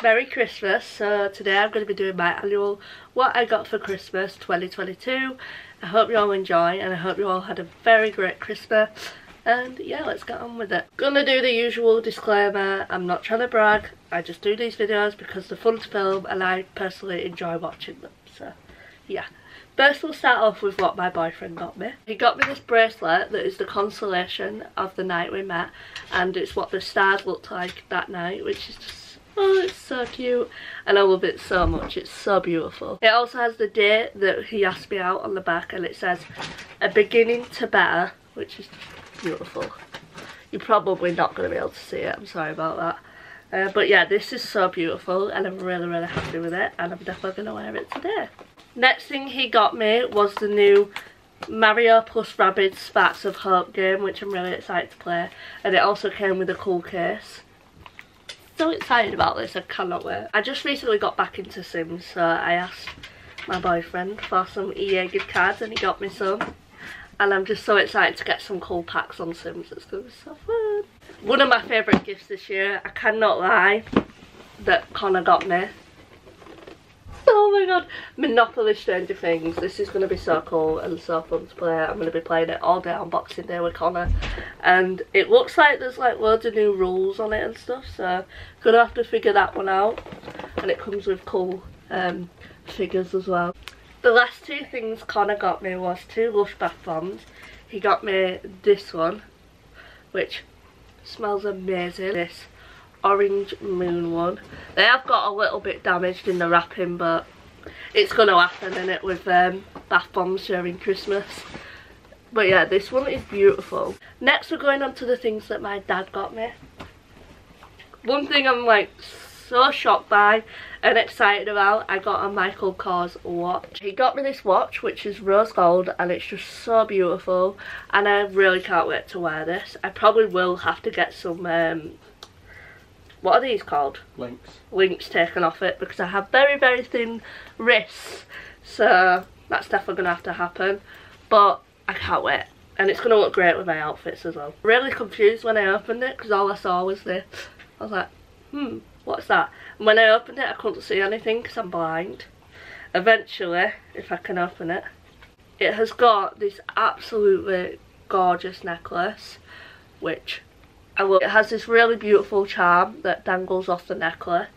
Merry Christmas. So today I'm going to be doing my annual What I Got for Christmas 2022. I hope you all enjoy and I hope you all had a very great Christmas. And yeah, let's get on with it. Gonna do the usual disclaimer. I'm not trying to brag. I just do these videos because they're fun to film and I personally enjoy watching them. So yeah. First we'll start off with what my boyfriend got me. He got me this bracelet that is the constellation of the night we met and it's what the stars looked like that night which is just oh it's so cute and I love it so much it's so beautiful. It also has the date that he asked me out on the back and it says a beginning to better which is beautiful. You're probably not going to be able to see it I'm sorry about that. Uh, but yeah, this is so beautiful and I'm really, really happy with it and I'm definitely going to wear it today. Next thing he got me was the new Mario plus Rabbids Sparks of Hope game, which I'm really excited to play. And it also came with a cool case. So excited about this, I cannot wait. I just recently got back into Sims, so I asked my boyfriend for some EA gift cards and he got me some. And I'm just so excited to get some cool packs on Sims, it's going to be so fun. One of my favourite gifts this year, I cannot lie, that Connor got me oh my god. Monopoly stranger things. This is going to be so cool and so fun to play. I'm going to be playing it all day on boxing day with connor. And it looks like there's like loads of new rules on it and stuff so gonna have to figure that one out. And it comes with cool um, figures as well. The last two things connor got me was two lush bath bombs. He got me this one which smells amazing. This orange moon one. They have got a little bit damaged in the wrapping but it's going to happen in it with um, bath bombs during Christmas. But yeah, this one is beautiful. Next we're going on to the things that my dad got me. One thing I'm like so shocked by and excited about, I got a Michael Kors watch. He got me this watch which is rose gold and it's just so beautiful and I really can't wait to wear this. I probably will have to get some um, what are these called? Links. Links taken off it because I have very, very thin wrists. So that's definitely going to have to happen. But I can't wait. And it's going to look great with my outfits as well. Really confused when I opened it because all I saw was this. I was like, hmm, what's that? And when I opened it, I couldn't see anything because I'm blind. Eventually, if I can open it, it has got this absolutely gorgeous necklace, which it has this really beautiful charm that dangles off the necklace.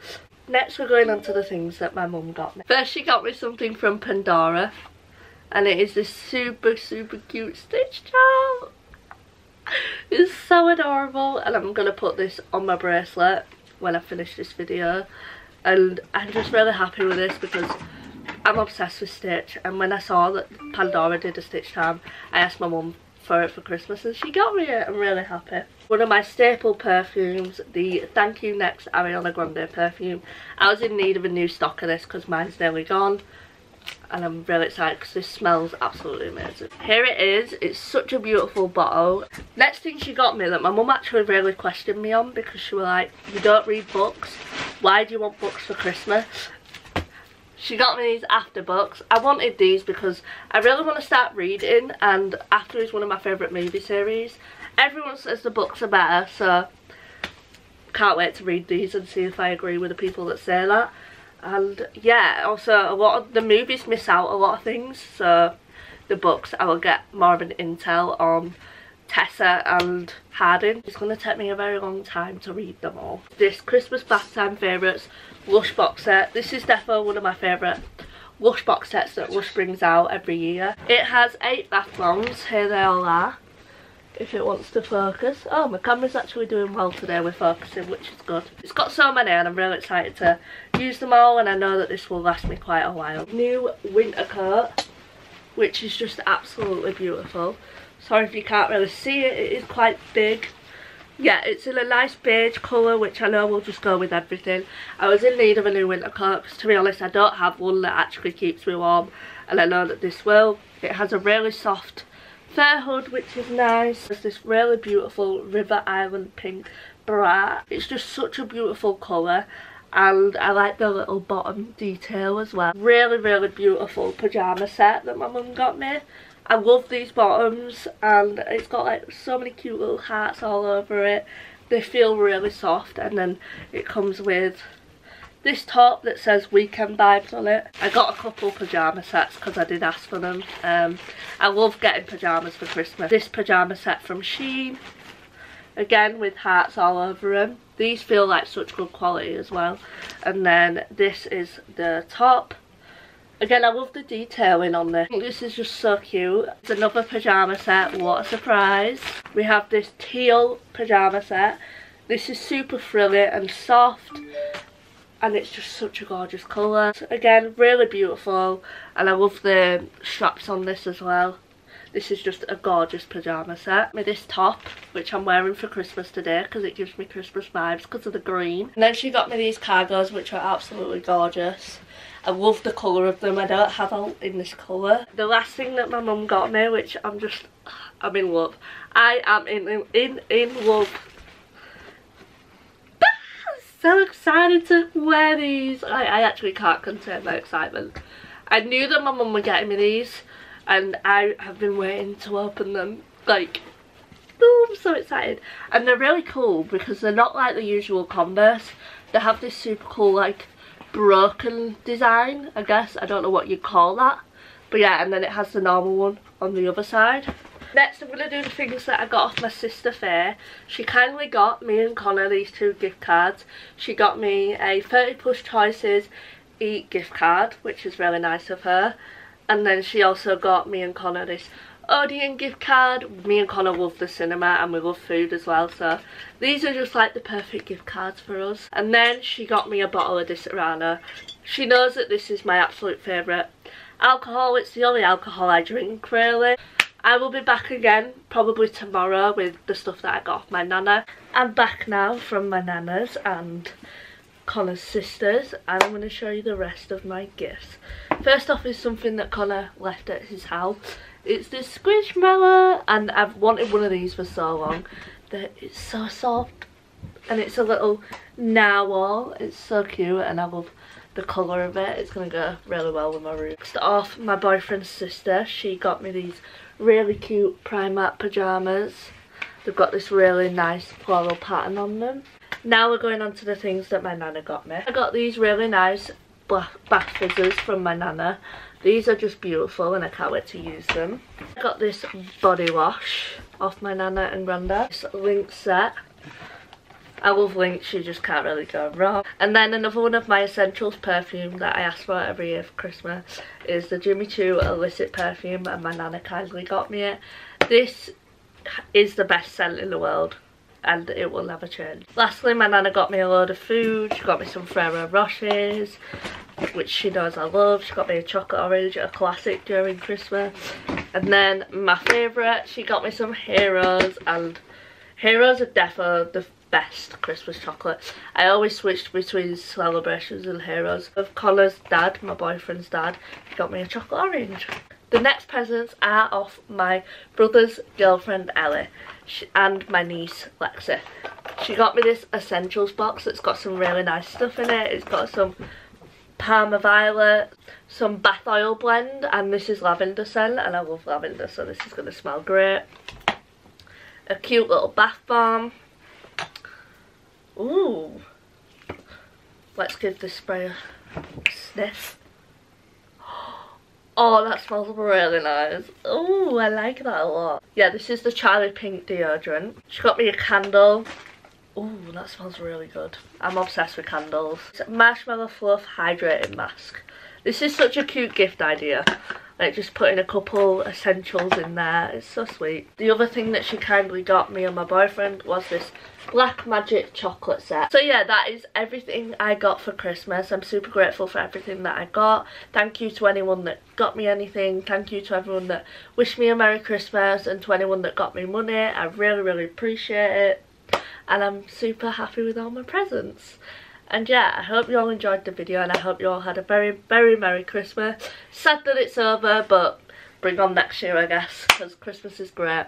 Next we're going on to the things that my mum got me. First she got me something from Pandora and it is this super super cute Stitch charm. It's so adorable and I'm going to put this on my bracelet when I finish this video and I'm just really happy with this because I'm obsessed with Stitch and when I saw that Pandora did a Stitch charm I asked my mum for it for Christmas and she got me it. I'm really happy. One of my staple perfumes, the Thank You Next Ariana Grande perfume. I was in need of a new stock of this because mine's nearly gone. And I'm really excited because this smells absolutely amazing. Here it is. It's such a beautiful bottle. Next thing she got me that my mum actually really questioned me on because she was like, you don't read books. Why do you want books for Christmas? She got me these After books. I wanted these because I really want to start reading and After is one of my favourite movie series everyone says the books are better so can't wait to read these and see if I agree with the people that say that and yeah also a lot of the movies miss out a lot of things so the books I will get more of an intel on Tessa and Hardin. It's going to take me a very long time to read them all. This Christmas bath time favourites Lush box set. This is definitely one of my favourite Lush box sets that Lush brings out every year. It has eight bath bombs. Here they all are if it wants to focus. Oh, my camera's actually doing well today with focusing, which is good. It's got so many and I'm really excited to use them all and I know that this will last me quite a while. New winter coat, which is just absolutely beautiful. Sorry if you can't really see it, it is quite big. Yeah, it's in a nice beige colour, which I know will just go with everything. I was in need of a new winter coat, because to be honest, I don't have one that actually keeps me warm. And I know that this will. It has a really soft fur hood, which is nice. There's this really beautiful River Island pink bra. It's just such a beautiful colour and I like the little bottom detail as well. Really, really beautiful pyjama set that my mum got me. I love these bottoms and it's got like so many cute little hearts all over it. They feel really soft and then it comes with this top that says weekend vibes on it. I got a couple pyjama sets because I did ask for them. Um, I love getting pyjamas for Christmas. This pyjama set from Shein. Again with hearts all over them. These feel like such good quality as well. And then this is the top. Again, I love the detailing on this. This is just so cute. It's another pyjama set. What a surprise. We have this teal pyjama set. This is super frilly and soft and it's just such a gorgeous colour. Again, really beautiful and I love the straps on this as well. This is just a gorgeous pyjama set. With this top, which I'm wearing for Christmas today because it gives me Christmas vibes because of the green. And then she got me these cargos which are absolutely gorgeous. I love the colour of them. I don't have all in this colour. The last thing that my mum got me, which I'm just, I'm in love. I am in, in, in love ah, so excited to wear these. I, I actually can't contain my excitement. I knew that my mum would get me these and I have been waiting to open them. Like, oh, I'm so excited. And they're really cool because they're not like the usual Converse. They have this super cool like broken design, I guess. I don't know what you'd call that. But yeah, and then it has the normal one on the other side. Next I'm going to do the things that I got off my sister Faye. She kindly got me and Connor these two gift cards. She got me a 30 plus choices eat gift card which is really nice of her. And then she also got me and Connor this Odeon gift card. Me and Connor love the cinema and we love food as well so these are just like the perfect gift cards for us. And then she got me a bottle of Disaronno. She knows that this is my absolute favourite alcohol. It's the only alcohol I drink really. I will be back again probably tomorrow with the stuff that I got off my nana. I'm back now from my nana's and Connor's sisters and I'm going to show you the rest of my gifts. First off is something that Connor left at his house. It's this squishmallow and I've wanted one of these for so long. That it's so soft and it's a little narwhal. It's so cute and I love the colour of it. It's going to go really well with my room. Next off, my boyfriend's sister, she got me these really cute Primark pyjamas. They've got this really nice floral pattern on them. Now we're going on to the things that my nana got me. I got these really nice bath fizzers from my nana. These are just beautiful and I can't wait to use them. I got this body wash off my nana and granddad. This Lynx set. I love Lynx, you just can't really go wrong. And then another one of my essentials perfume that I ask for every year for Christmas is the Jimmy Choo Illicit perfume and my nana kindly got me it. This is the best scent in the world and it will never change. Lastly, my nana got me a load of food. She got me some Ferrero Rochers, which she knows I love. She got me a chocolate orange, a classic during Christmas. And then my favourite, she got me some Heroes and Heroes are defo the best Christmas chocolate. I always switched between Celebrations and Heroes. Of Connor's dad, my boyfriend's dad, got me a chocolate orange. The next presents are off my brother's girlfriend Ellie and my niece Lexi. She got me this essentials box that's got some really nice stuff in it. It's got some Parma Violet, some bath oil blend and this is lavender scent and I love lavender so this is going to smell great. A cute little bath bomb Ooh. Let's give this spray a sniff. Oh, that smells really nice. Oh, I like that a lot. Yeah, this is the Charlie Pink deodorant. She got me a candle. Oh, that smells really good. I'm obsessed with candles. Marshmallow Fluff Hydrating Mask. This is such a cute gift idea like just putting a couple essentials in there. It's so sweet. The other thing that she kindly got me and my boyfriend was this black magic chocolate set. So yeah that is everything i got for christmas. I'm super grateful for everything that i got. Thank you to anyone that got me anything. Thank you to everyone that wished me a merry christmas and to anyone that got me money. I really really appreciate it. And i'm super happy with all my presents and yeah i hope you all enjoyed the video and i hope you all had a very very merry christmas. Sad that it's over but bring on next year i guess because christmas is great